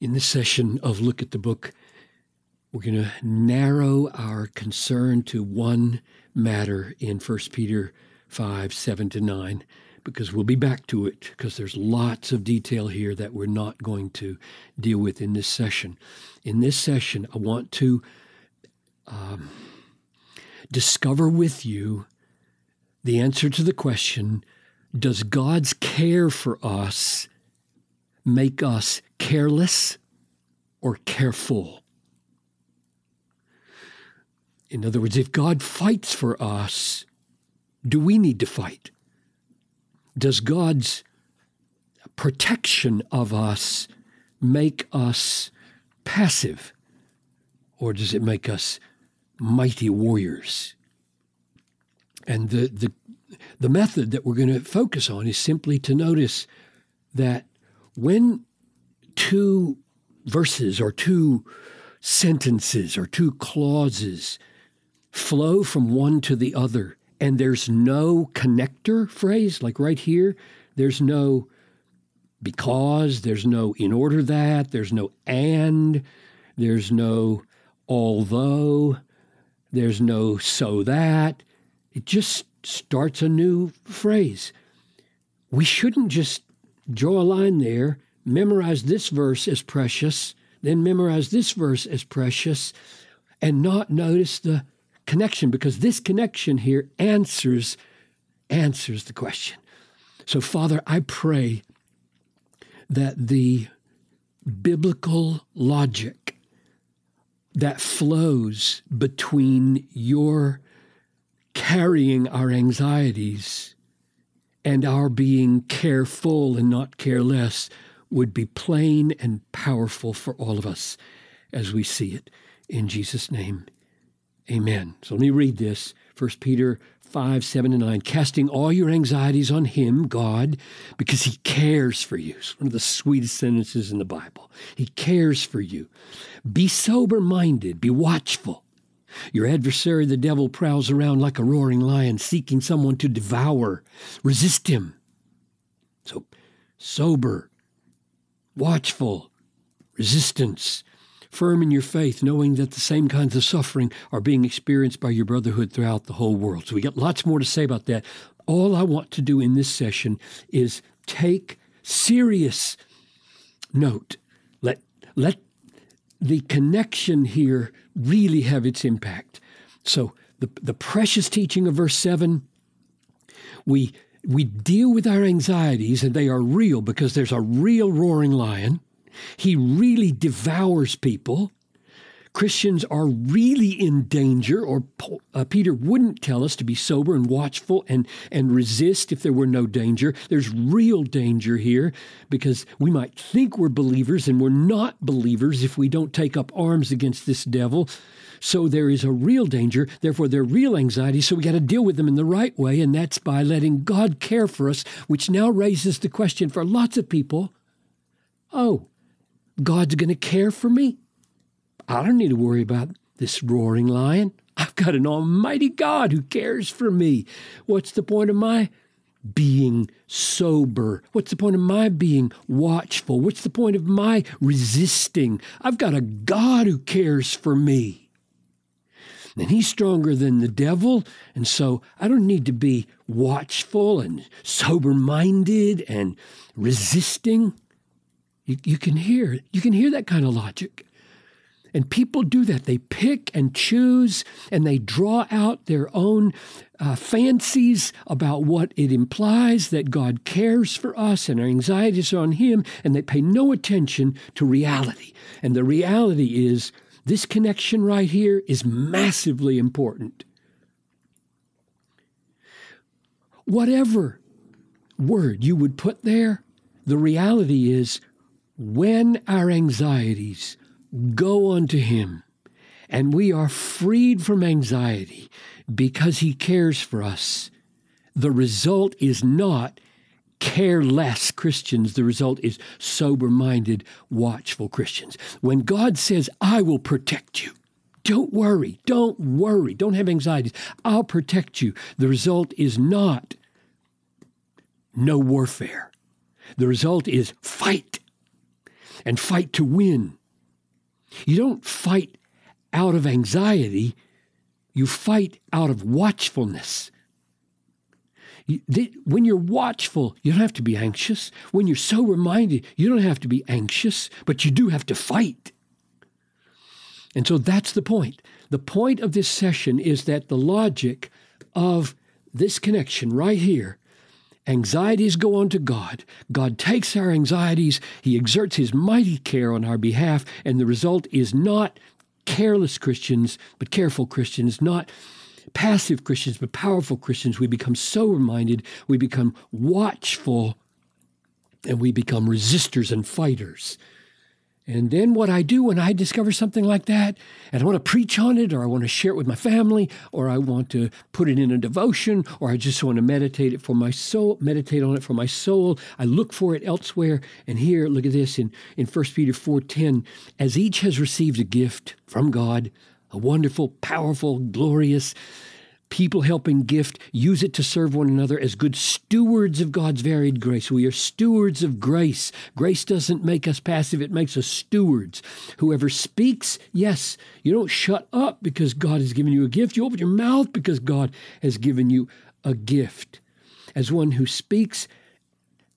In this session of Look at the Book, we're going to narrow our concern to one matter in 1 Peter 5 7 to 9, because we'll be back to it, because there's lots of detail here that we're not going to deal with in this session. In this session, I want to um, discover with you the answer to the question Does God's care for us make us careless or careful. In other words, if God fights for us, do we need to fight? Does God's protection of us make us passive? Or does it make us mighty warriors? And the, the, the method that we're going to focus on is simply to notice that when two verses or two sentences or two clauses flow from one to the other, and there's no connector phrase, like right here, there's no because, there's no in order that, there's no and, there's no although, there's no so that. It just starts a new phrase. We shouldn't just draw a line there, memorize this verse as precious, then memorize this verse as precious, and not notice the connection because this connection here answers answers the question. So Father, I pray that the biblical logic that flows between your carrying our anxieties and our being careful and not careless would be plain and powerful for all of us as we see it. In Jesus' name, amen. So let me read this 1 Peter 5, 7, and 9. Casting all your anxieties on Him, God, because He cares for you. It's one of the sweetest sentences in the Bible. He cares for you. Be sober minded, be watchful. Your adversary, the devil, prowls around like a roaring lion, seeking someone to devour. Resist him. So, sober, watchful, resistance, firm in your faith, knowing that the same kinds of suffering are being experienced by your brotherhood throughout the whole world. So, we got lots more to say about that. All I want to do in this session is take serious note. Let, let the connection here really have its impact. So the, the precious teaching of verse 7, we, we deal with our anxieties, and they are real because there's a real roaring lion. He really devours people. Christians are really in danger, or uh, Peter wouldn't tell us to be sober and watchful and, and resist if there were no danger. There's real danger here because we might think we're believers and we're not believers if we don't take up arms against this devil. So there is a real danger, therefore, there are real anxieties. So we got to deal with them in the right way, and that's by letting God care for us, which now raises the question for lots of people oh, God's going to care for me? I don't need to worry about this roaring lion. I've got an almighty God who cares for me. What's the point of my being sober? What's the point of my being watchful? What's the point of my resisting? I've got a God who cares for me. And he's stronger than the devil. And so I don't need to be watchful and sober minded and resisting. You, you, can hear, you can hear that kind of logic. And people do that. They pick and choose and they draw out their own uh, fancies about what it implies that God cares for us and our anxieties are on Him, and they pay no attention to reality. And the reality is this connection right here is massively important. Whatever word you would put there, the reality is when our anxieties go unto him. And we are freed from anxiety because he cares for us. The result is not careless Christians. The result is sober minded, watchful Christians. When God says, I will protect you, don't worry, don't worry, don't have anxieties, I'll protect you. The result is not no warfare. The result is fight and fight to win. You don't fight out of anxiety, you fight out of watchfulness. When you're watchful, you don't have to be anxious. When you're so reminded, you don't have to be anxious, but you do have to fight. And so that's the point. The point of this session is that the logic of this connection right here anxieties go on to God. God takes our anxieties, He exerts His mighty care on our behalf, and the result is not careless Christians, but careful Christians, not passive Christians, but powerful Christians. We become so reminded, we become watchful, and we become resistors and fighters. And then what I do when I discover something like that, and I want to preach on it, or I want to share it with my family, or I want to put it in a devotion, or I just want to meditate it for my soul, meditate on it for my soul. I look for it elsewhere. And here, look at this in, in 1 Peter 4:10, as each has received a gift from God, a wonderful, powerful, glorious people helping gift, use it to serve one another as good stewards of God's varied grace. We are stewards of grace. Grace doesn't make us passive, it makes us stewards. Whoever speaks, yes, you don't shut up because God has given you a gift. You open your mouth because God has given you a gift. As one who speaks,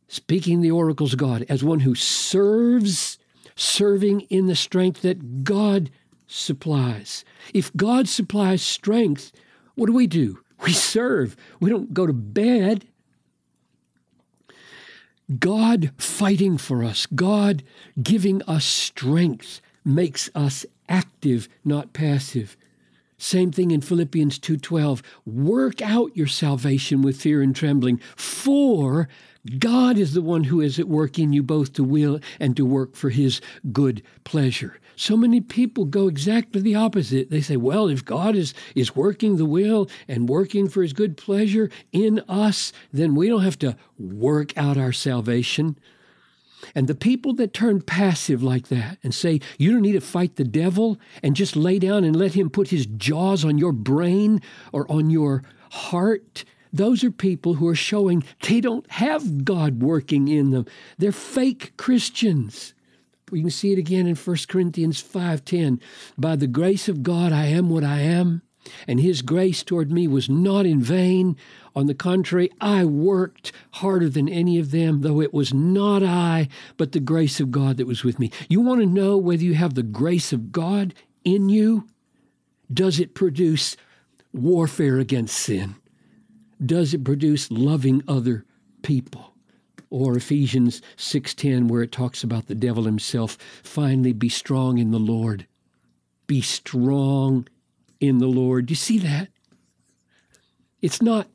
speaking the oracles of God, as one who serves, serving in the strength that God supplies. If God supplies strength, what do we do? We serve. We don't go to bed. God fighting for us, God giving us strength, makes us active, not passive. Same thing in Philippians 2:12. Work out your salvation with fear and trembling, for God is the one who is at work in you both to will and to work for his good pleasure. So many people go exactly the opposite. They say, well, if God is, is working the will and working for his good pleasure in us, then we don't have to work out our salvation. And the people that turn passive like that and say, you don't need to fight the devil and just lay down and let him put his jaws on your brain or on your heart, those are people who are showing they don't have God working in them. They're fake Christians. We can see it again in 1 Corinthians 5:10. By the grace of God I am what I am, and his grace toward me was not in vain. On the contrary, I worked harder than any of them, though it was not I, but the grace of God that was with me. You want to know whether you have the grace of God in you? Does it produce warfare against sin? Does it produce loving other people? Or Ephesians 6:10 where it talks about the devil himself finally be strong in the Lord. Be strong in the Lord. Do you see that? It's not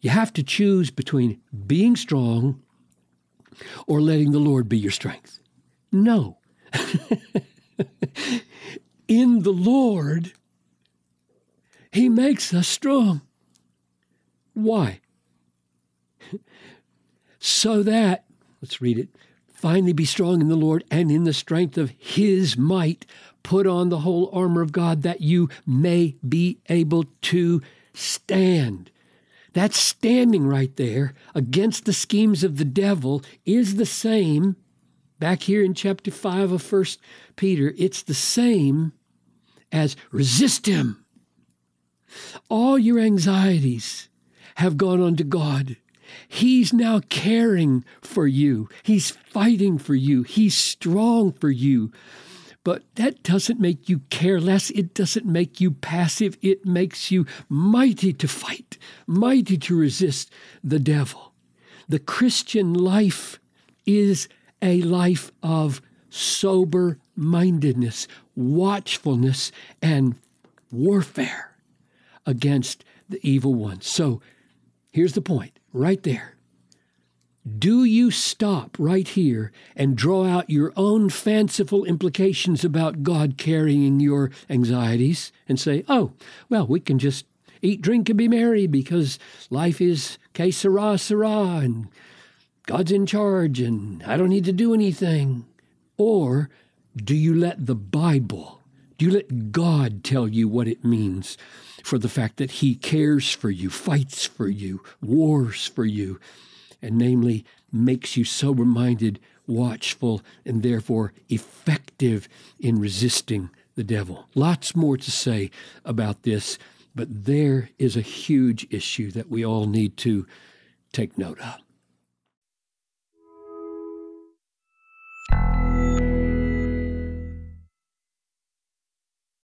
you have to choose between being strong or letting the Lord be your strength. No. In the Lord he makes us strong. Why so that, let's read it, finally be strong in the Lord and in the strength of his might. Put on the whole armor of God that you may be able to stand. That standing right there against the schemes of the devil is the same. Back here in chapter 5 of First Peter, it's the same as resist him. All your anxieties have gone unto God. He's now caring for you. He's fighting for you. He's strong for you. But that doesn't make you careless. It doesn't make you passive. It makes you mighty to fight, mighty to resist the devil. The Christian life is a life of sober mindedness, watchfulness, and warfare against the evil one. So here's the point right there. Do you stop right here and draw out your own fanciful implications about God carrying your anxieties and say, oh, well, we can just eat, drink, and be merry because life is que sera, sera, and God's in charge and I don't need to do anything? Or do you let the Bible, you let God tell you what it means for the fact that He cares for you, fights for you, wars for you, and namely makes you sober minded, watchful, and therefore effective in resisting the devil? Lots more to say about this, but there is a huge issue that we all need to take note of.